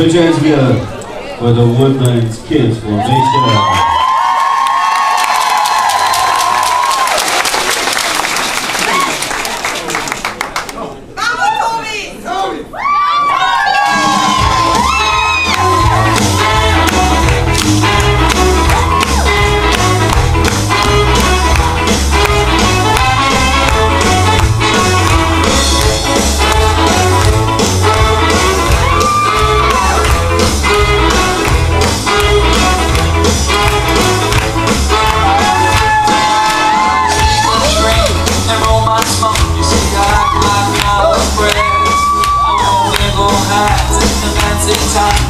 Put hands together for the Woodlands Kids Formation. 감.